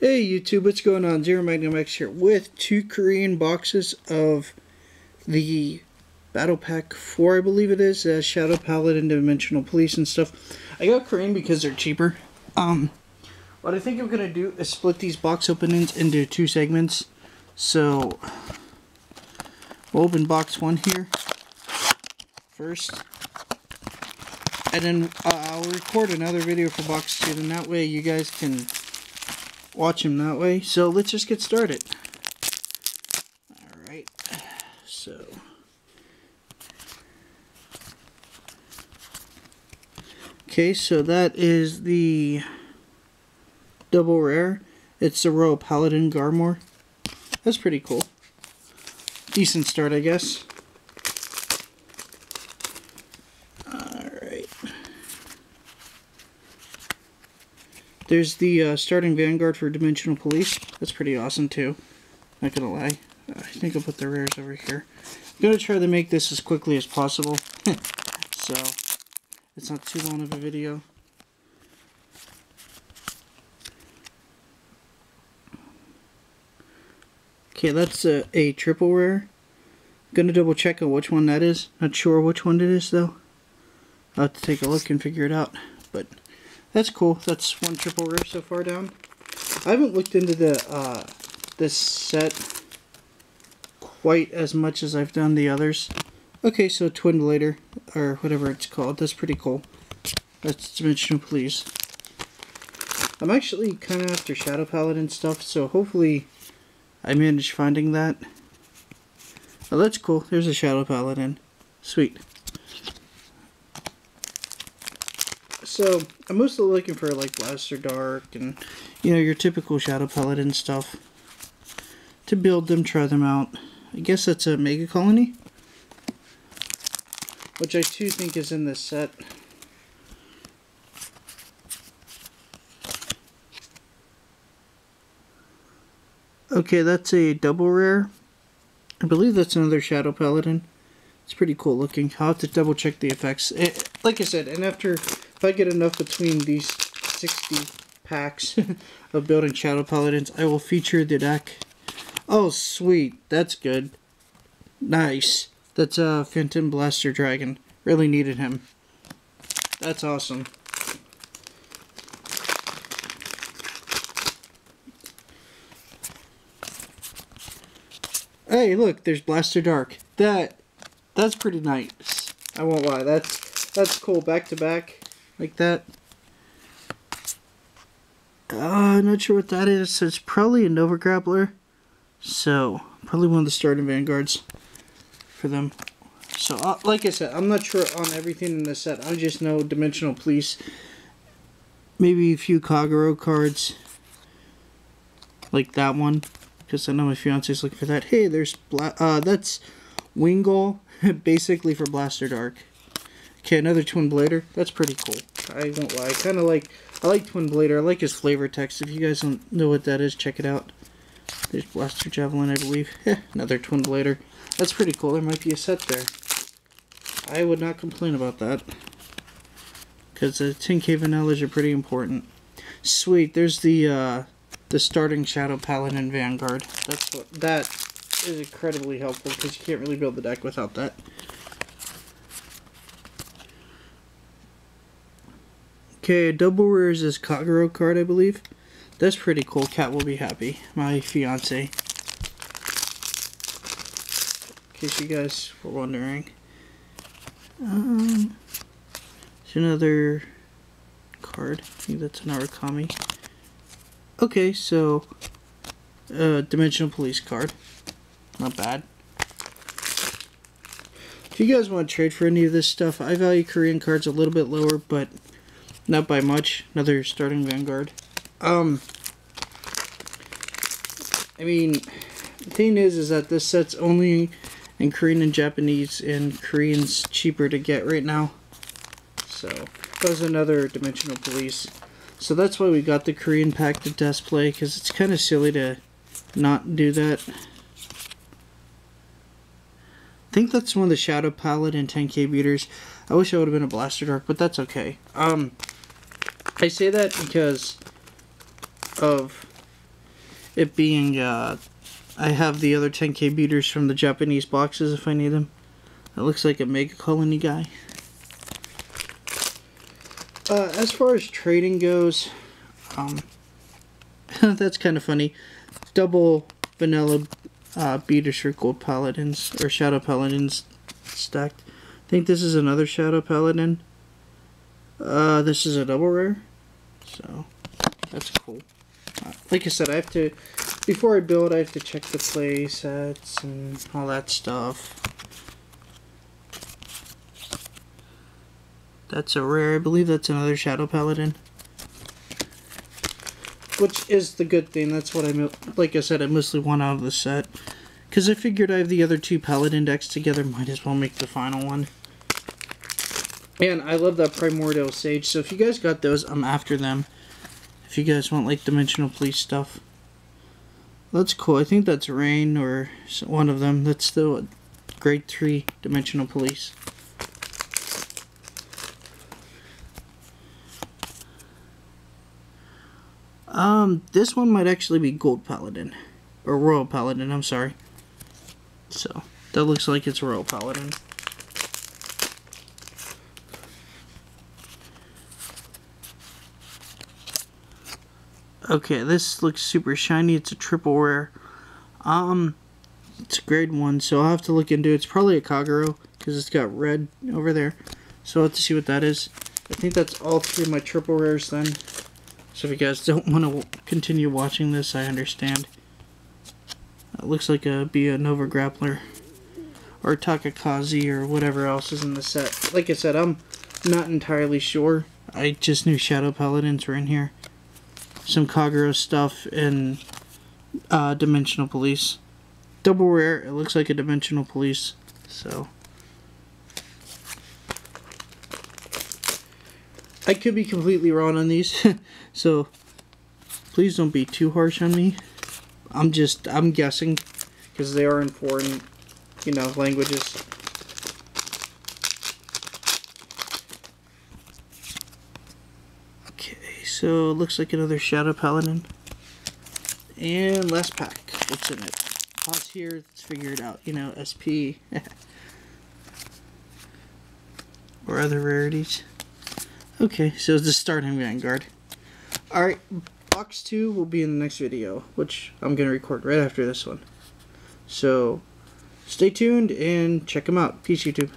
Hey YouTube, what's going on? Zero Magnum X here with two Korean boxes of the Battle Pack 4, I believe it is, uh, Shadow Paladin, Dimensional Police and stuff. I got Korean because they're cheaper. Um, what I think I'm going to do is split these box openings into two segments. So, we'll open box one here first. And then uh, I'll record another video for box two, and that way you guys can watch him that way. So let's just get started. Alright, so. Okay, so that is the double rare. It's the Royal Paladin Garmor. That's pretty cool. Decent start, I guess. There's the uh, starting Vanguard for Dimensional Police. That's pretty awesome too. Not gonna lie. I think I'll put the rares over here. I'm gonna try to make this as quickly as possible. so, it's not too long of a video. Okay, that's a, a triple rare. Gonna double check on which one that is. Not sure which one it is though. I'll have to take a look and figure it out. That's cool. That's one triple rare so far down. I haven't looked into the uh, this set quite as much as I've done the others. Okay, so Twin Blader, or whatever it's called. That's pretty cool. That's Dimensional Police. I'm actually kind of after Shadow Paladin stuff, so hopefully I manage finding that. Oh, that's cool. There's a Shadow Paladin. Sweet. So, I'm mostly looking for like Blaster Dark and, you know, your typical Shadow Paladin stuff. To build them, try them out. I guess that's a Mega Colony. Which I too think is in this set. Okay, that's a double rare. I believe that's another Shadow Paladin. It's pretty cool looking. I'll have to double check the effects. It, like I said, and after if I get enough between these 60 packs of building Shadow Paladins, I will feature the deck. Oh, sweet. That's good. Nice. That's a uh, Phantom Blaster Dragon. Really needed him. That's awesome. Hey, look, there's Blaster Dark. That, that's pretty nice. I won't lie. That's, that's cool. Back to back like that. Uh, I'm not sure what that is. It's probably a Nova Grappler. So, probably one of the starting vanguards for them. So, uh, like I said, I'm not sure on everything in the set. I just know Dimensional Police. Maybe a few Kagero cards. Like that one. Because I know my fiance is looking for that. Hey, there's... Bla uh, that's Wingull. basically for Blaster Dark. Okay, another Twin Blader. That's pretty cool. I won't lie. I kind of like, I like Twin Blader. I like his flavor text. If you guys don't know what that is, check it out. There's Blaster Javelin, I believe. another Twin Blader. That's pretty cool. There might be a set there. I would not complain about that. Because the 10k vanillas are pretty important. Sweet. There's the, uh, the starting Shadow Paladin Vanguard. That's what, that is incredibly helpful because you can't really build the deck without that. Okay, double rare is this Kagero card, I believe. That's pretty cool. Cat will be happy. My fiance. In case you guys were wondering. Um, it's another card. I think that's an Arakami. Okay, so uh, Dimensional Police card. Not bad. If you guys want to trade for any of this stuff, I value Korean cards a little bit lower, but not by much. Another starting Vanguard. Um, I mean, the thing is, is that this set's only in Korean and Japanese, and Korean's cheaper to get right now. So, that was another Dimensional Police. So that's why we got the Korean pack to display, because it's kind of silly to not do that. I think that's one of the Shadow Paladin and 10k beaters. I wish I would have been a Blaster Dark, but that's okay. Um, I say that because of it being, uh, I have the other 10k beaters from the Japanese boxes if I need them. That looks like a Mega Colony guy. Uh, as far as trading goes, um, that's kind of funny. Double vanilla uh, beaters for gold paladins, or shadow paladins stacked. I think this is another shadow paladin. Uh, this is a double rare. So, that's cool. Like I said, I have to, before I build, I have to check the play sets and all that stuff. That's a rare. I believe that's another Shadow Paladin. Which is the good thing. That's what I, like I said, I mostly want out of the set. Because I figured I have the other two Paladin decks together. Might as well make the final one. And I love that Primordial Sage. So if you guys got those, I'm after them. If you guys want like Dimensional Police stuff. That's cool. I think that's Rain or one of them. That's still grade 3 Dimensional Police. Um, this one might actually be Gold Paladin. Or Royal Paladin, I'm sorry. So, that looks like it's Royal Paladin. Okay, this looks super shiny. It's a triple rare. Um, it's a grade 1, so I'll have to look into it. It's probably a Kagero, because it's got red over there. So I'll have to see what that is. I think that's all three of my triple rares then. So if you guys don't want to continue watching this, I understand. It looks like a be a Nova Grappler or Tachikaze or whatever else is in the set. Like I said, I'm not entirely sure. I just knew Shadow Paladins were in here. Some Kagero stuff and uh, Dimensional Police. Double rare, it looks like a Dimensional Police. So... I could be completely wrong on these, so please don't be too harsh on me. I'm just, I'm guessing, because they are foreign, you know, languages. Okay, so looks like another Shadow Paladin. And last pack, what's in it? Pause here, let's figure it out, you know, SP. or other rarities. Okay, so it's the starting Vanguard. Alright, box 2 will be in the next video, which I'm going to record right after this one. So, stay tuned and check them out. Peace, YouTube.